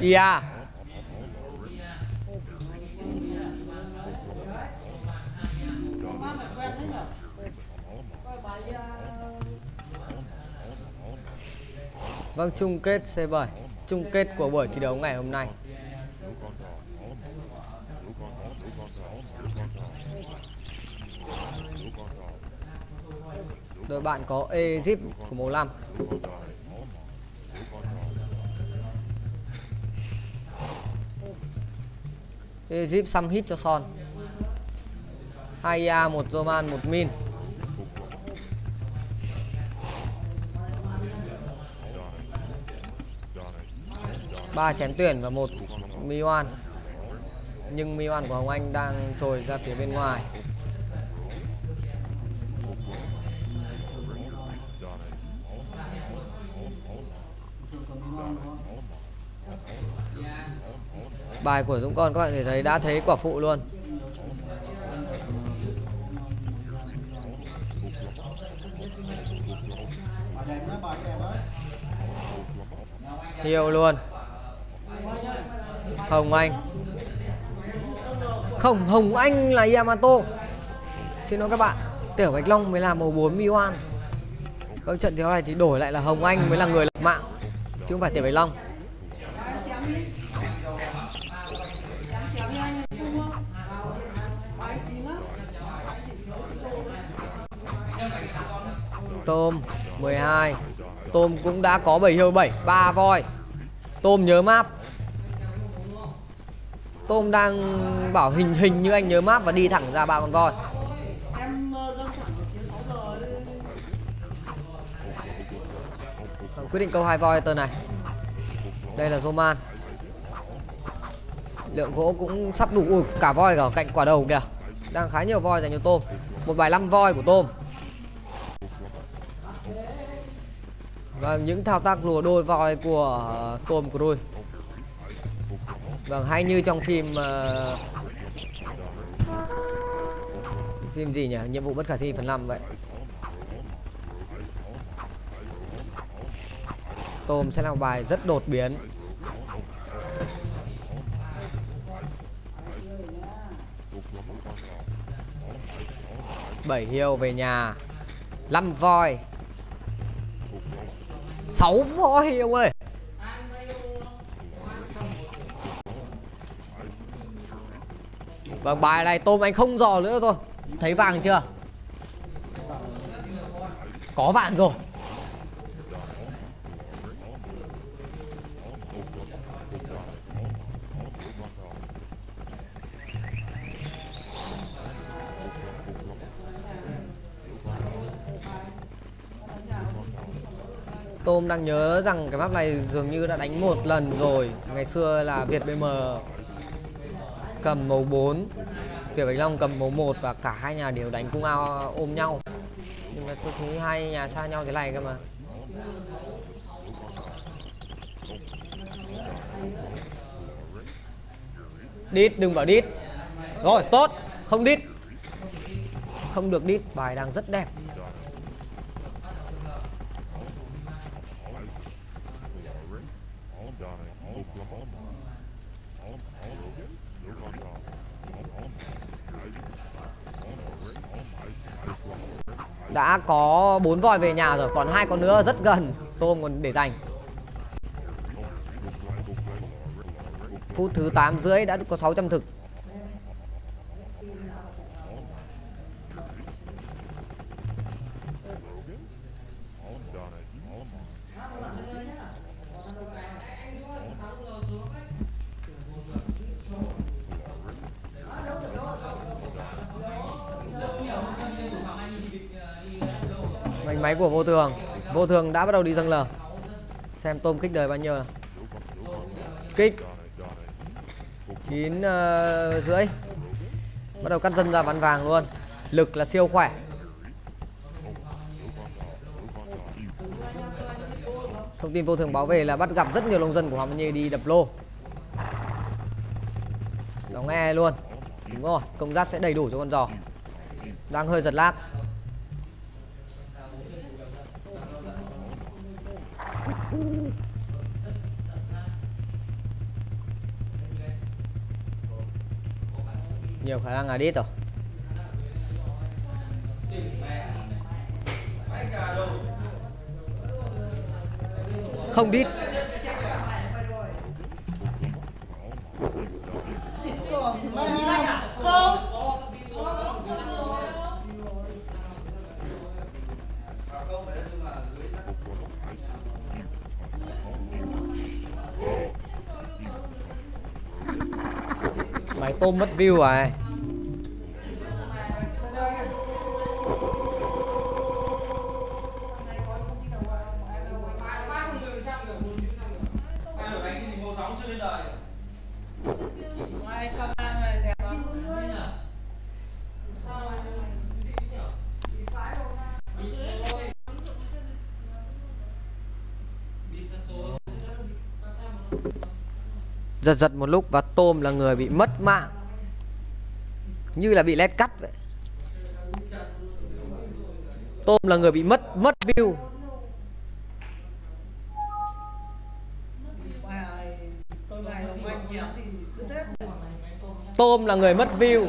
Ia Vâng chung kết C7 Chung kết của buổi thi đấu ngày hôm nay. Đội bạn có Egypt của màu 5 Egypt xăm hit cho Son. 2 A 1 Roman 1 Min. Ba chén tuyển và một Miwan nhưng Miwan của Hồng Anh đang trồi ra phía bên ngoài bài của Dũng Con các bạn thể thấy đã thấy quả phụ luôn. Hiêu luôn. Hồng Anh. Không, Hồng Anh là Yamato. Xin lỗi các bạn Tiểu Bạch Long mới là màu 4 Miwan. Các trận thiếu này thì đổi lại là Hồng Anh mới là người lập mạng Chứ không phải Tiểu Bạch Long. Tôm. 12 Tôm cũng đã có 7 hiêu 7 3 voi. Tôm nhớ map. Tôm đang bảo hình hình như anh nhớ map và đi thẳng ra ba con voi. Vâng, quyết định câu hai voi tờ này. Đây là Zoman. Lượng gỗ cũng sắp đủ Ui, cả voi ở cạnh quả đầu kìa. Đang khá nhiều voi dành cho tôm. Một bài 5 voi của tôm. Vâng, những thao tác lùa đôi voi của Tom Cruise. Vâng, hay như trong phim uh, Phim gì nhỉ? Nhiệm vụ bất khả thi phần 5 vậy. Tôm sẽ là một bài rất đột biến. Bảy hiêu về nhà. 5 voi. 6 voi ông ơi? Vâng bài này tôm anh không dò nữa thôi. Thấy vàng chưa? Có vàng rồi. Tôm đang nhớ rằng cái map này dường như đã đánh một lần rồi. Ngày xưa là Việt BM cầm màu 4 Tiểu Bạch Long cầm màu 1 và cả hai nhà đều đánh cung ao ôm nhau. Nhưng mà tôi thấy hai nhà xa nhau thế này cơ mà. Đít, đừng bảo đít. Rồi, tốt, không đít. Không được đít, bài đang rất đẹp. Đã có bốn voi về nhà rồi, còn hai con nữa rất gần. Tôm còn để dành. Phút thứ tám rưỡi đã có 600 thực. Mảnh máy của vô thường. Vô thường đã bắt đầu đi dâng lờ. Xem tôm kích đời bao nhiêu Kích. Chín uh, rưỡi. Bắt đầu cắt dân ra bắn vàng luôn. Lực là siêu khỏe. Thông tin vô thường báo về là bắt gặp rất nhiều nông dân của Hoàng Văn Nhi đi đập lô. Nó nghe luôn. Đúng rồi, công giáp sẽ đầy đủ cho con giò. Đang hơi giật lát. nhiều khả năng là đít rồi. Không đít. Không tôm mất view rồi Thank you giật giật một lúc và tôm là người bị mất mạng. Như là bị led cắt vậy. Tôm là người bị mất mất view. Tôm là người mất view.